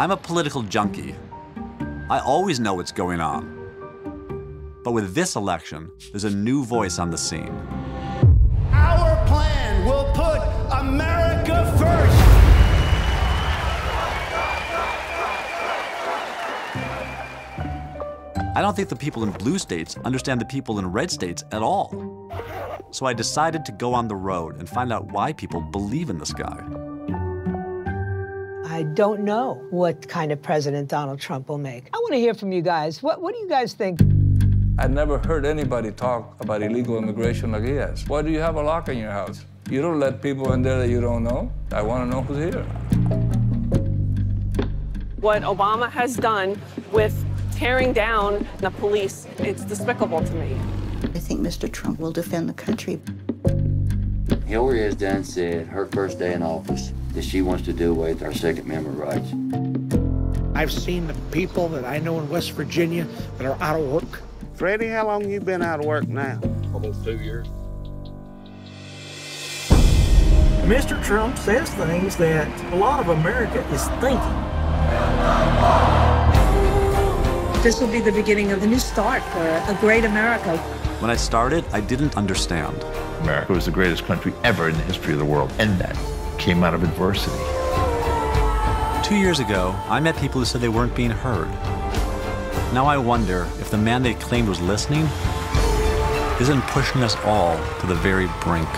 I'm a political junkie. I always know what's going on. But with this election, there's a new voice on the scene. Our plan will put America first. I don't think the people in blue states understand the people in red states at all. So I decided to go on the road and find out why people believe in this guy. I don't know what kind of president Donald Trump will make. I want to hear from you guys. What, what do you guys think? I've never heard anybody talk about illegal immigration like he has. Why do you have a lock in your house? You don't let people in there that you don't know. I want to know who's here. What Obama has done with tearing down the police, it's despicable to me. I think Mr. Trump will defend the country. Hillary has done said her first day in office that she wants to do away with our Second Amendment rights. I've seen the people that I know in West Virginia that are out of work. Freddie, how long you been out of work now? Almost two years. Mr. Trump says things that a lot of America is thinking. This will be the beginning of a new start for a great America. When I started, I didn't understand. America was the greatest country ever in the history of the world, and that came out of adversity. Two years ago, I met people who said they weren't being heard. Now I wonder if the man they claimed was listening isn't pushing us all to the very brink.